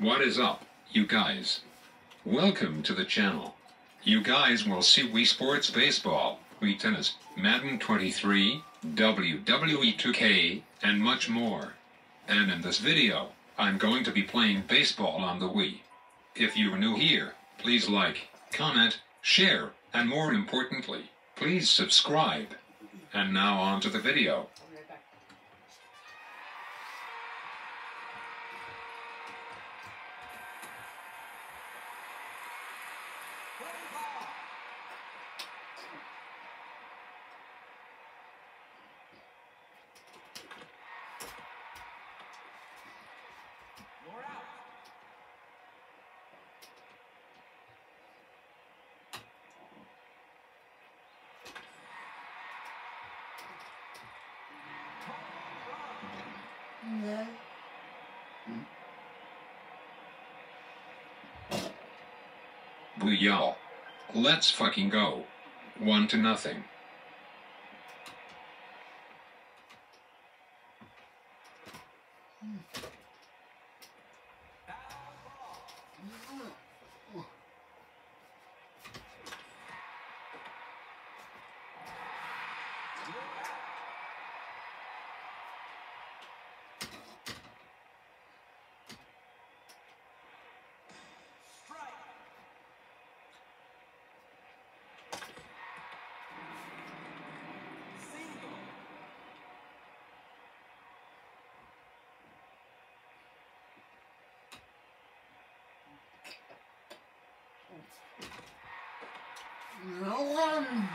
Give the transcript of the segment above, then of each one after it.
What is up, you guys? Welcome to the channel. You guys will see Wii Sports Baseball, Wii Tennis, Madden 23, WWE 2K, and much more. And in this video, I'm going to be playing baseball on the Wii. If you are new here, please like, comment, share, and more importantly, please subscribe. And now on to the video. I'll be right back. Booyah. Let's fucking go. One to nothing. Ugh.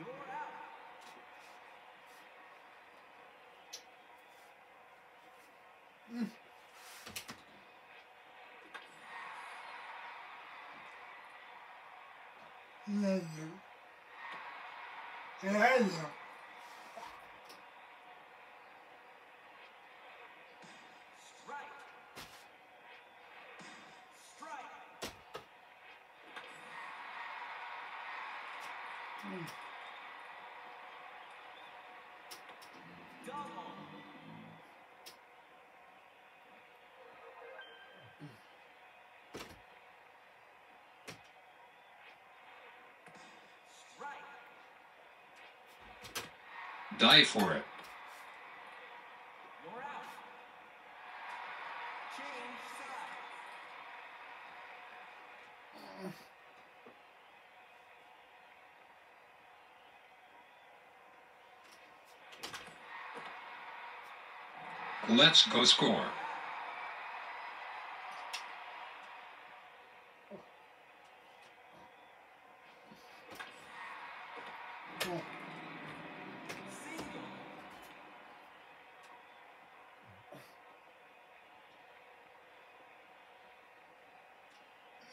No one. Hello. Die for it. Let's go score.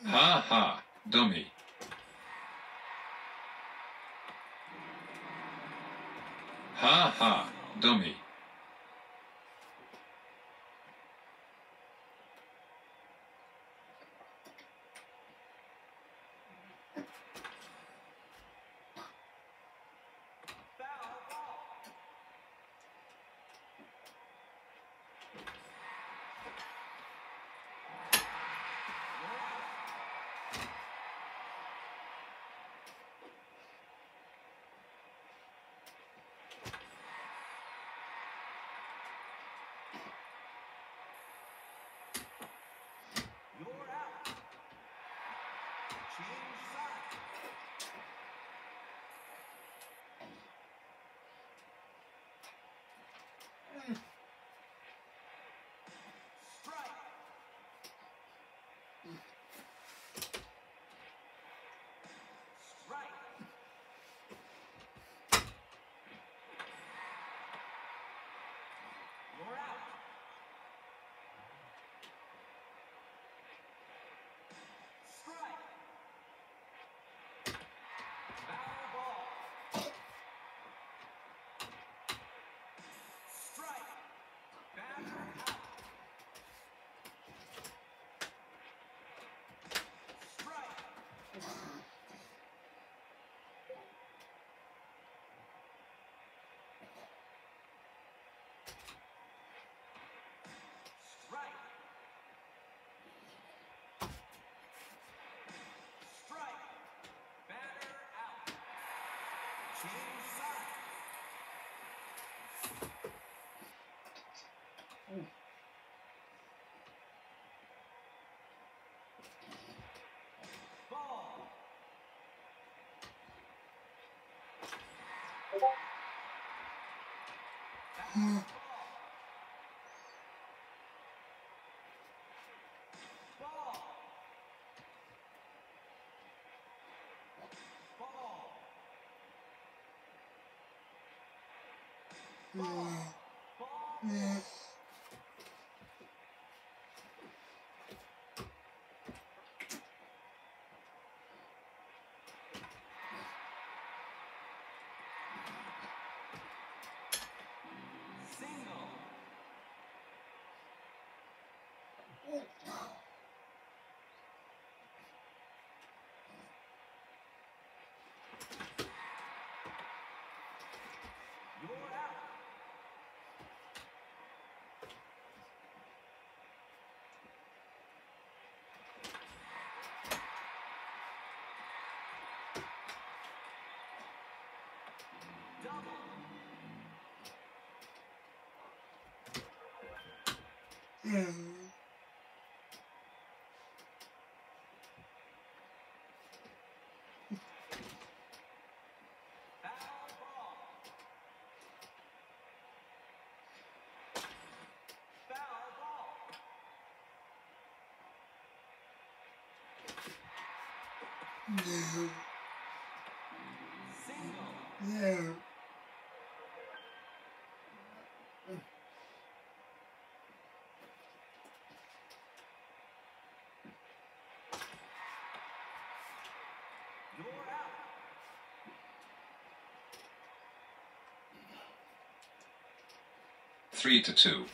Ha ha, dummy. Hmm. 嗯。嗯。double. Yeah. Yeah. three to two.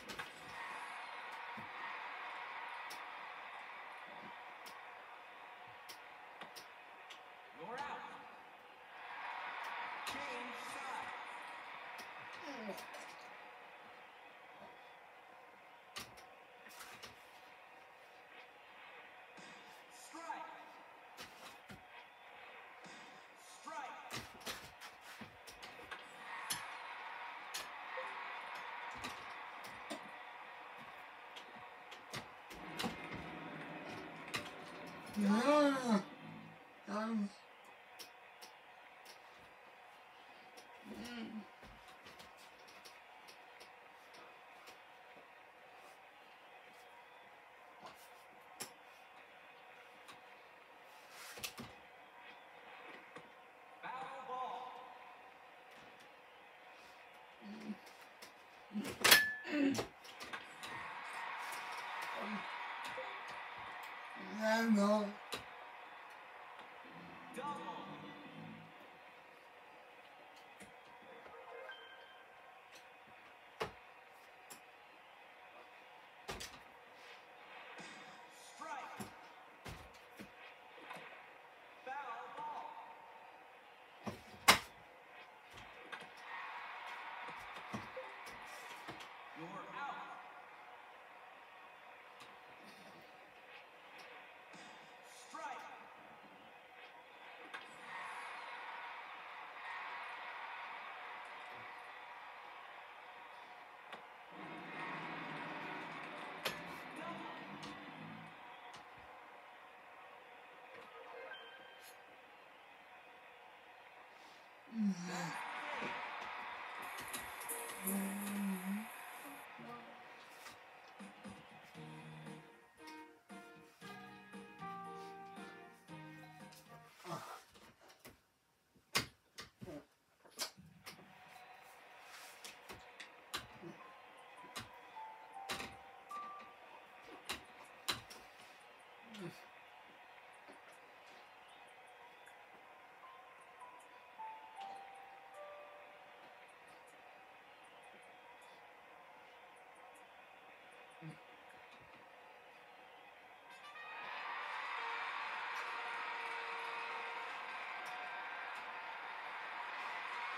I know. Mm-hmm.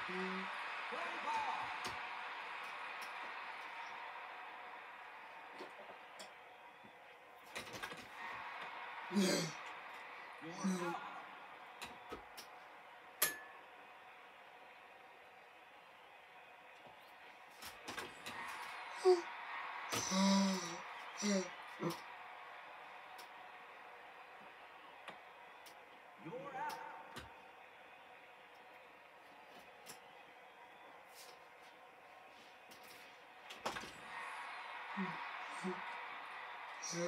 Yeah. So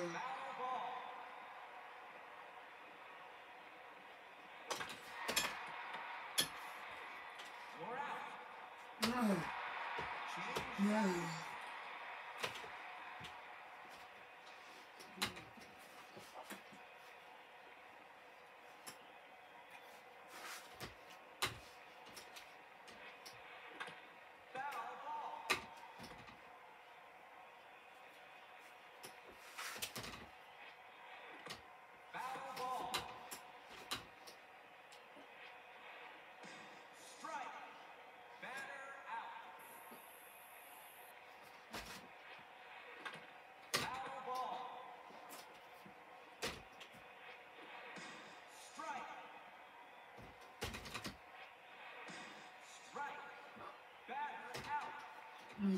Yeah. Yeah.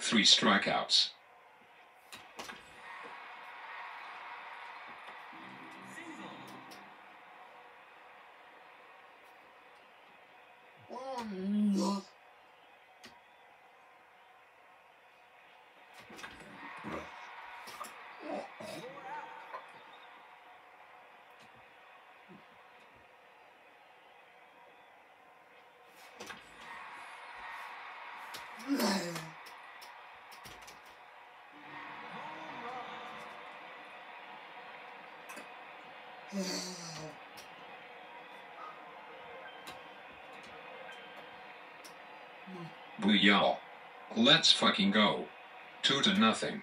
three strikeouts. Oh, yeah. Booyah. Let's fucking go. Two to nothing.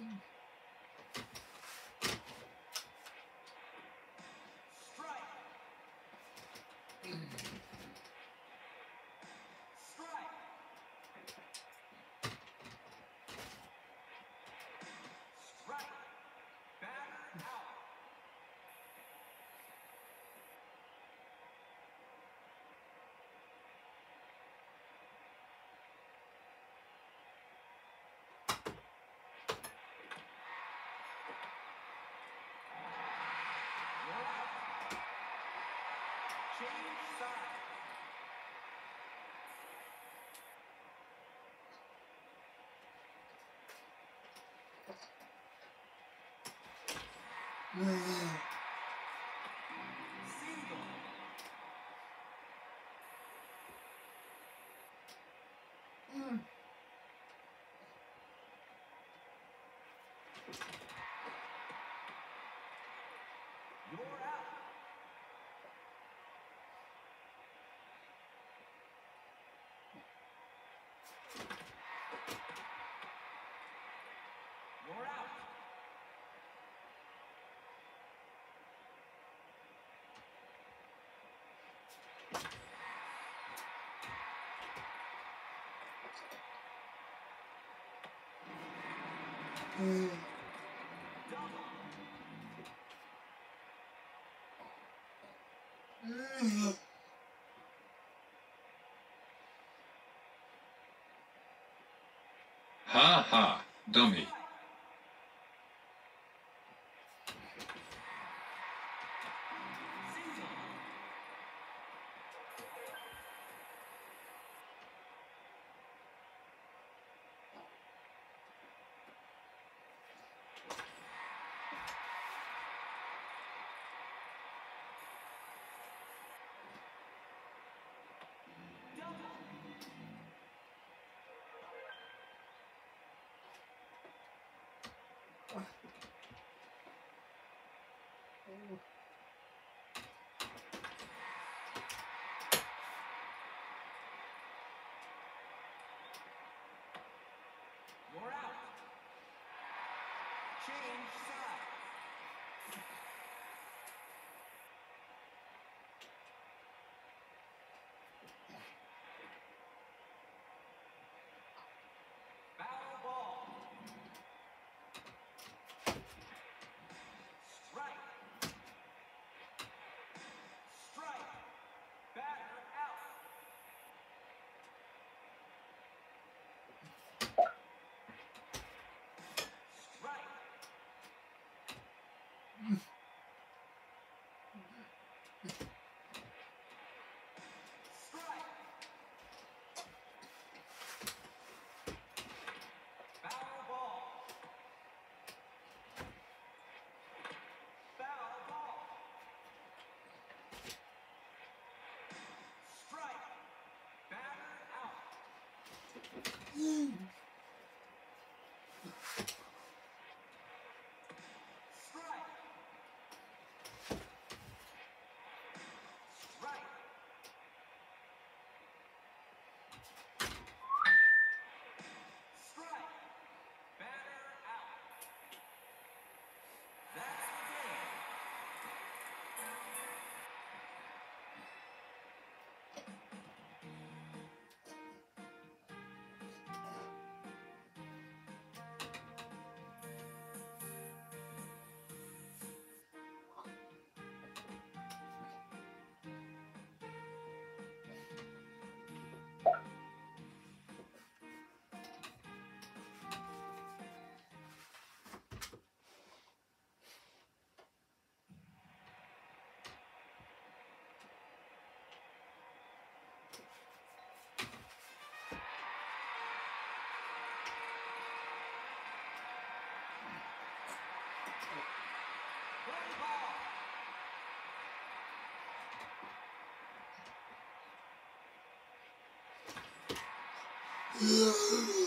Mm-hmm. change sides. Single. Mm. Ha ha, dummy. You're out. Change Mm. Yeah.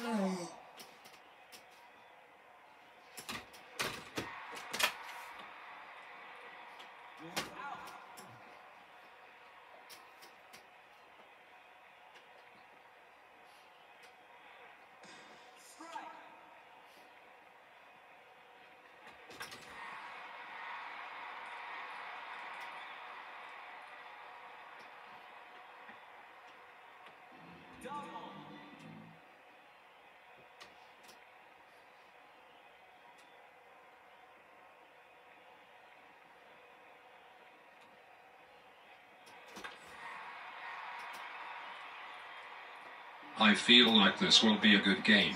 No. Double. I feel like this will be a good game.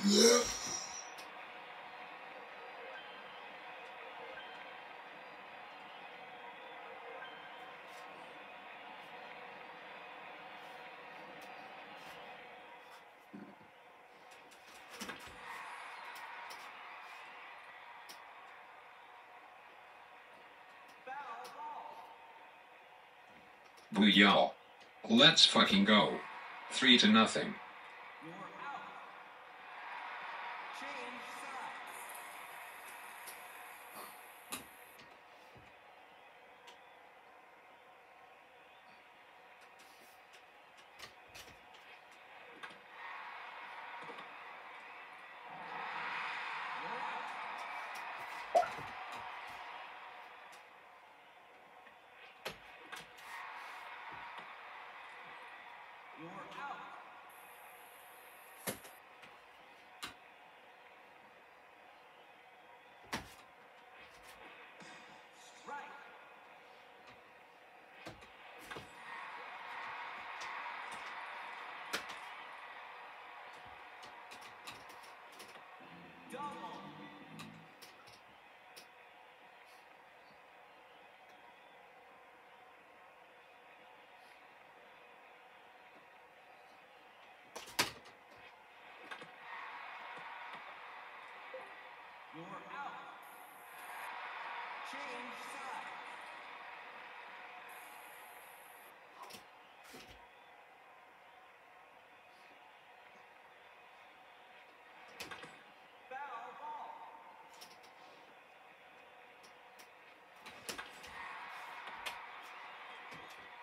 Booyah. Let's fucking go. Three to nothing. You're out. Change sides. You're out. Change sides. Foul ball.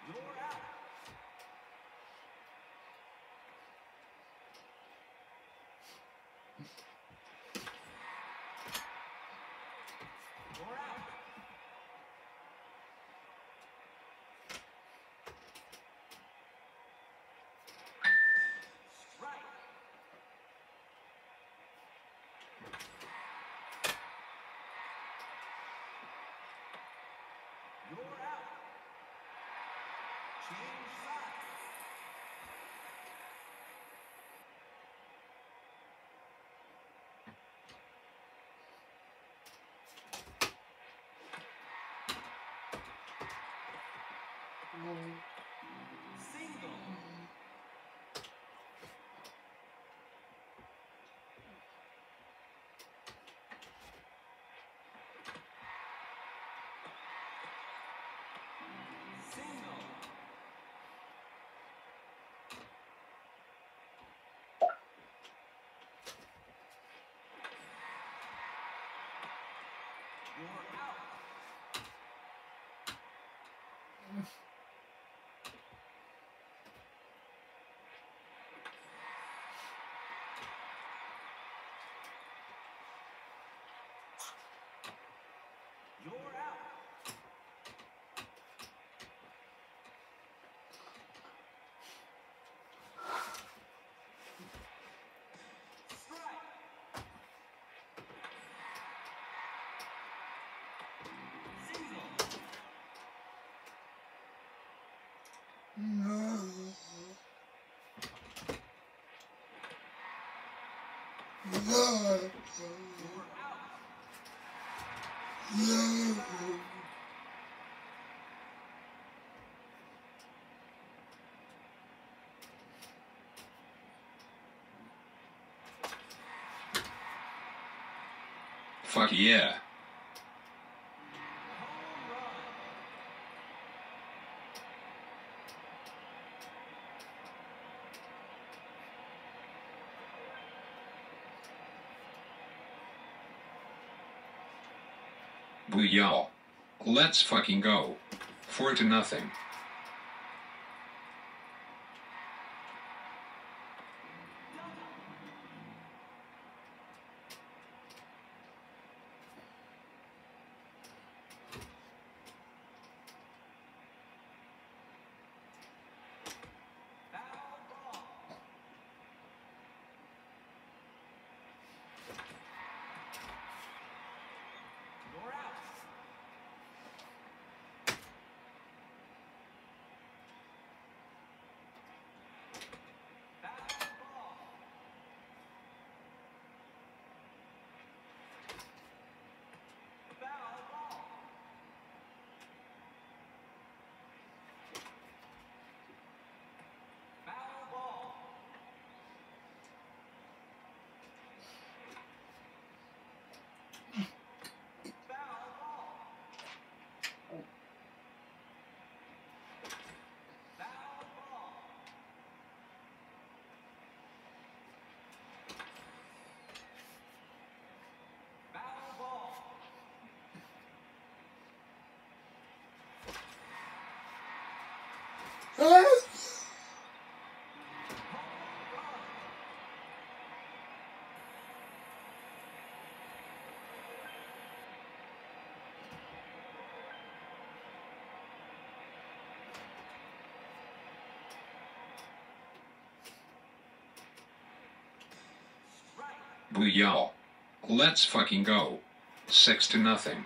You're out. You're out. Strike. You're out. Change sides. Single. Single. You're out. You're out. No. No. You're out. No. Fuck yeah. Let's fucking go. Four to nothing. Booyah. Let's fucking go. Six to nothing.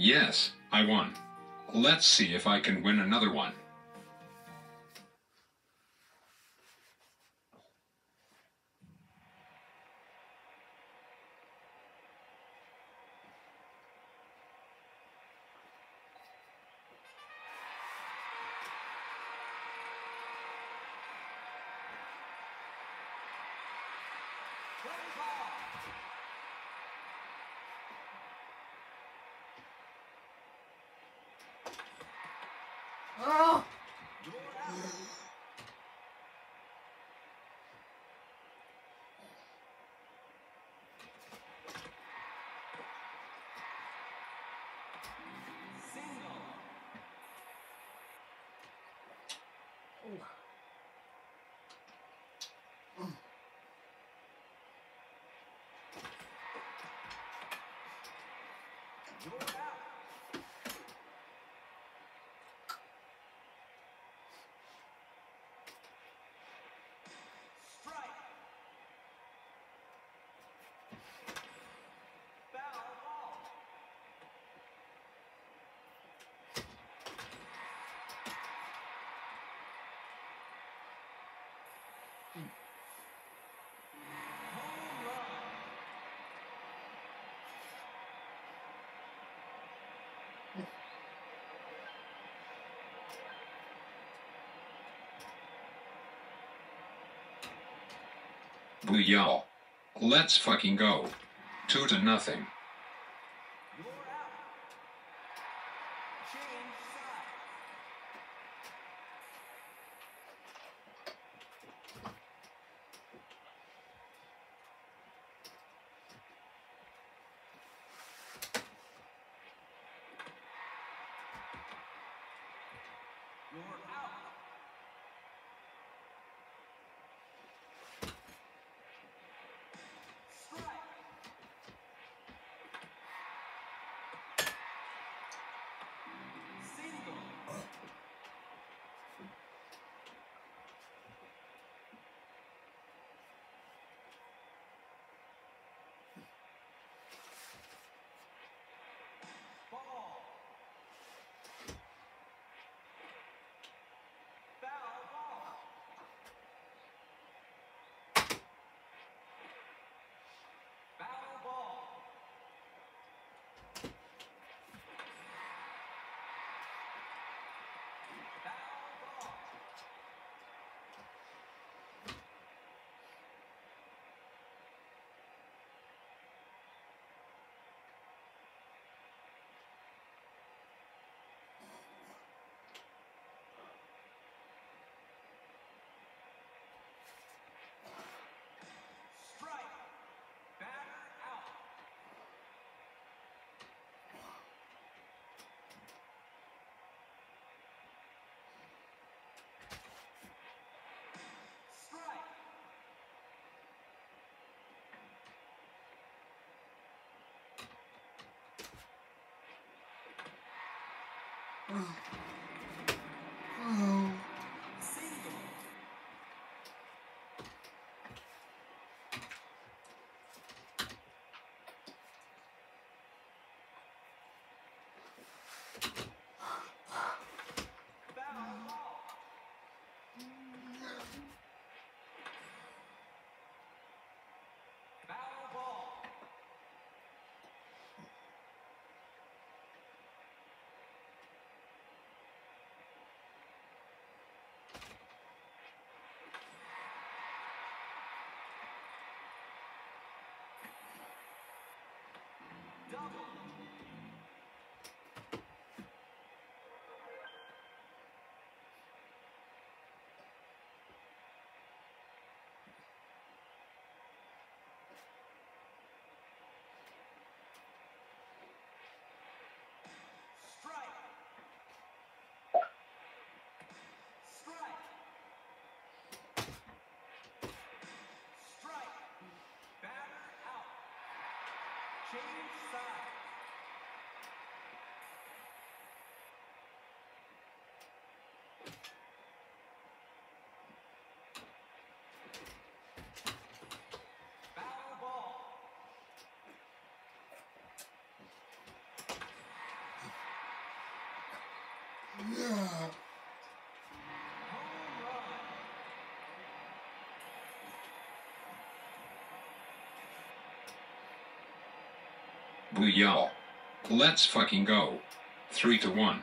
Yes, I won. Let's see if I can win another one. You're Booyah. Let's fucking go. Two to nothing. Oh. Single. Double. change sides. Yeah. Booyah. Let's fucking go. 3 to 1.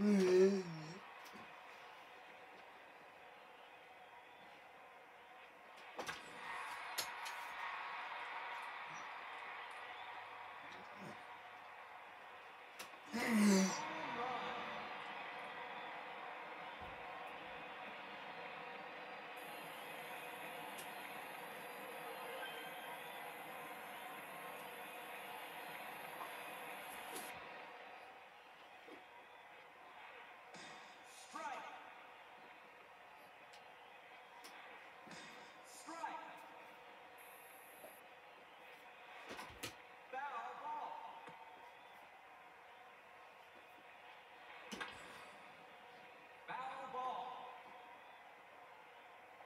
Mm. Strike.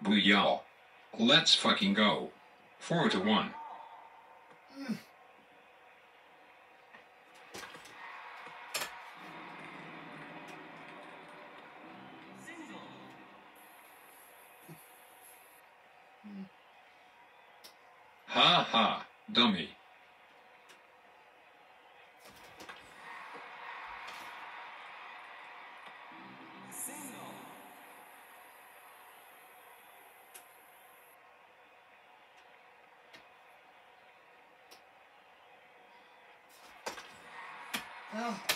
Booyah. Let's fucking go. 4 to 1. Ah.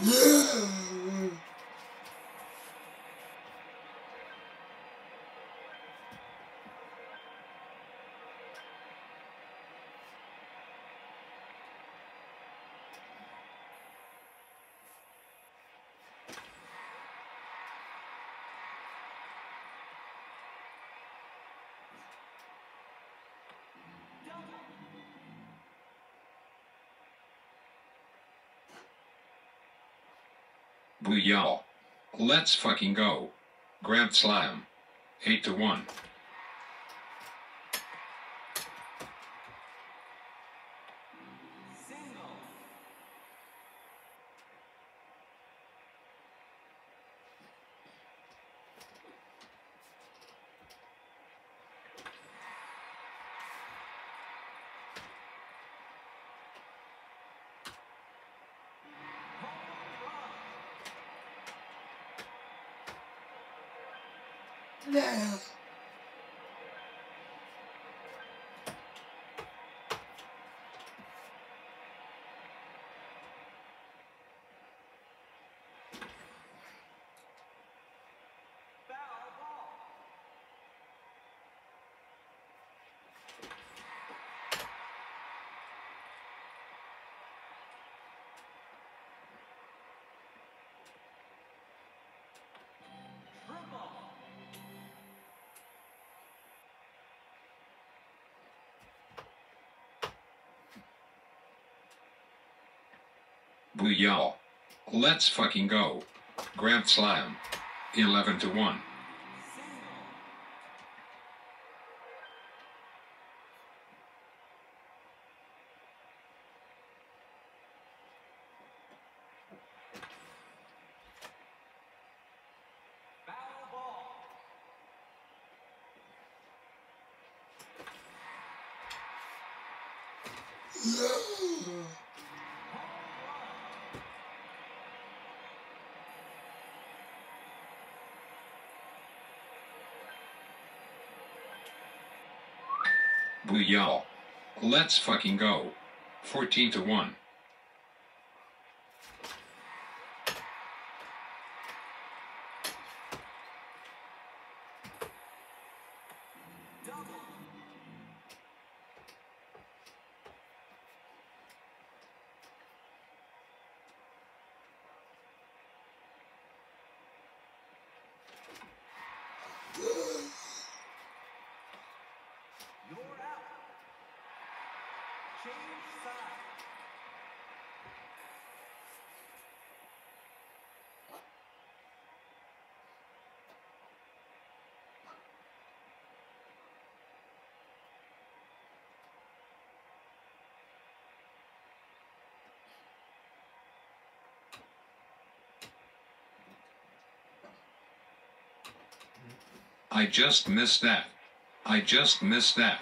Double. Booyah. Let's fucking go. Grand slam. 8 to 1. Yeah. Booyah. Let's fucking go. Grand Slam. 11 to 1. Booyah. Let's fucking go. 14 to 1. I just missed that. I just missed that.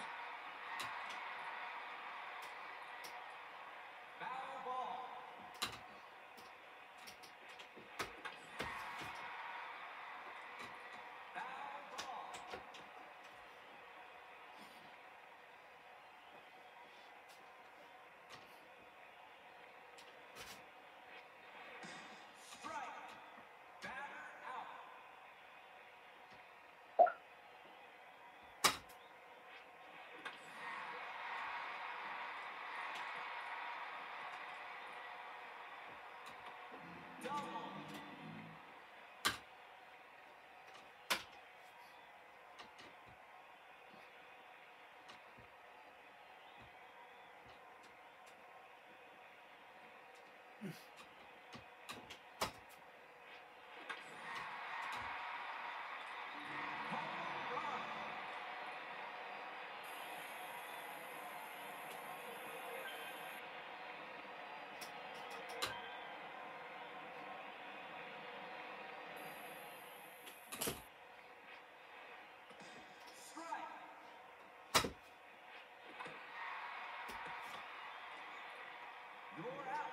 You're out.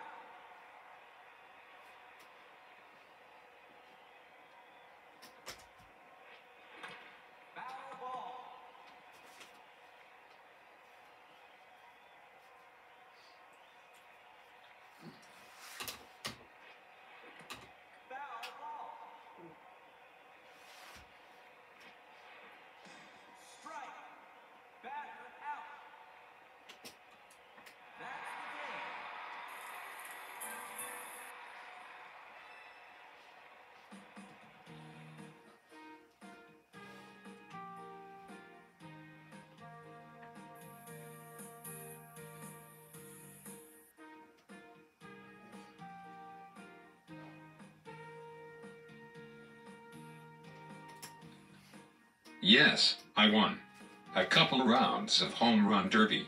Yes, I won. A couple rounds of home run derby.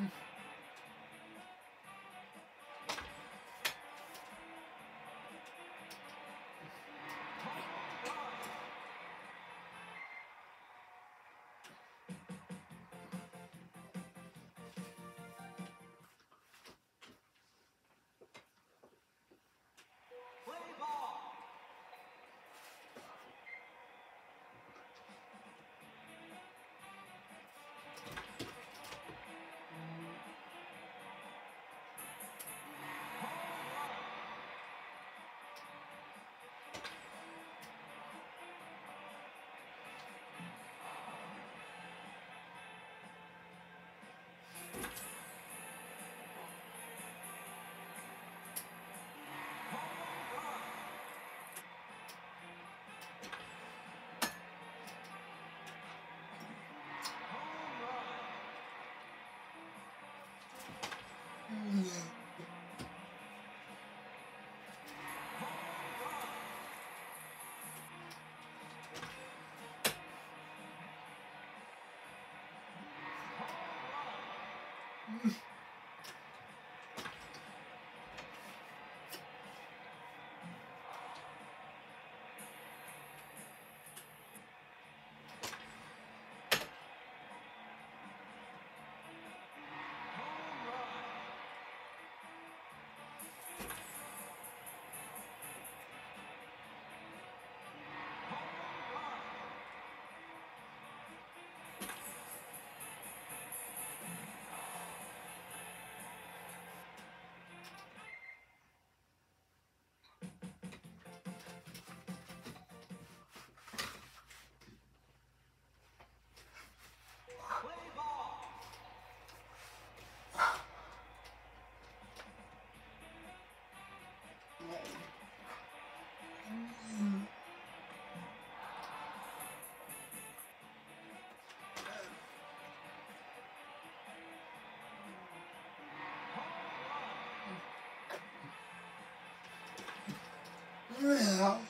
Play Play Yeah.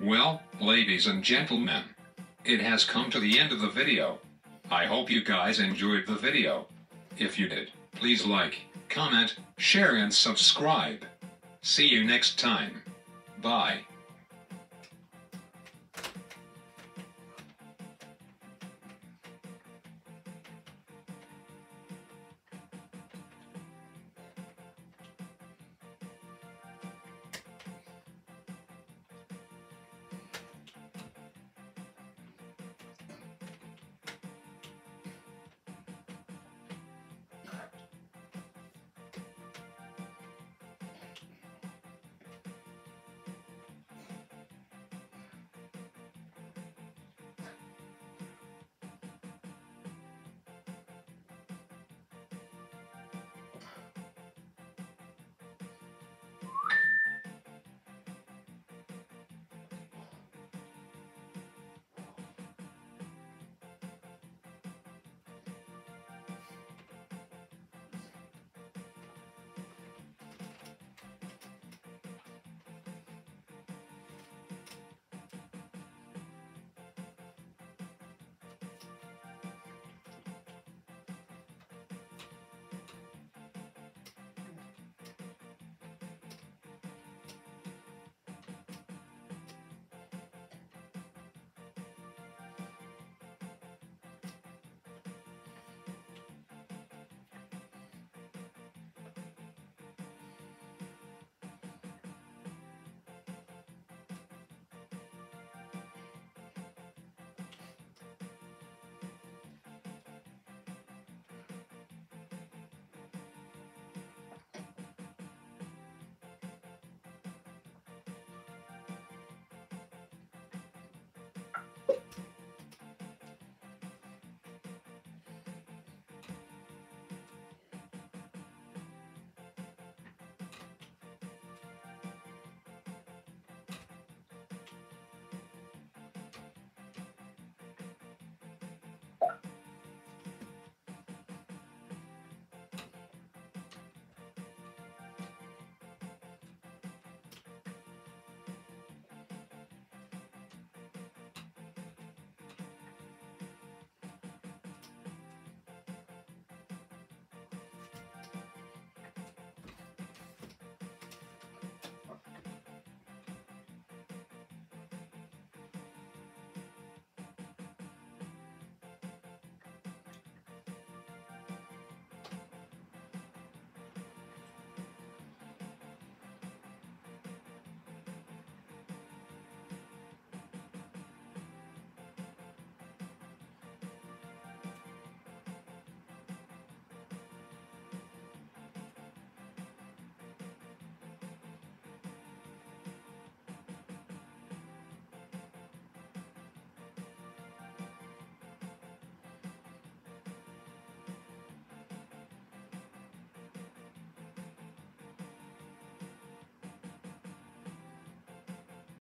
Well, ladies and gentlemen, it has come to the end of the video. I hope you guys enjoyed the video. If you did, please like, comment, share and subscribe. See you next time. Bye.